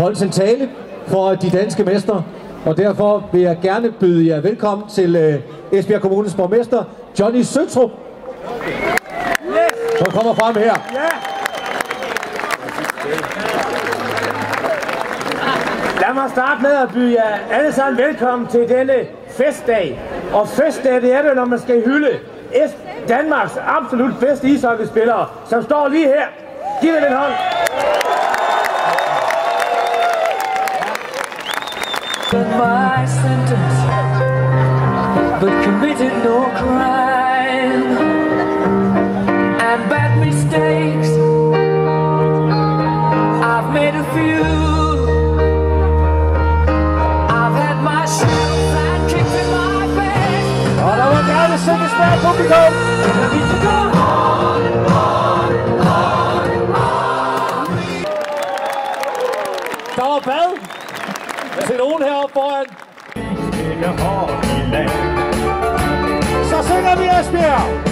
holdt sin tale for de danske mestre, og derfor vil jeg gerne byde jer velkommen til øh, Esbjerg Kommunes borgmester, Johnny Søtrup, som kommer frem her. Lad mig starte med at byde jer alle sammen velkommen til denne festdag. Og festdag, det er det, når man skal hylde Danmarks absolut bedste ishockeyspillere, som står lige her. Giv dem en hånd. My sentence, but committed no crime and bad mistakes. I've made a few. I've had my shells and kicked in my bed. Og der var gerne synges med publikum. I need to go on, on, on. Der var bad til nogen heroppe foran. Så synger vi Esbjerg.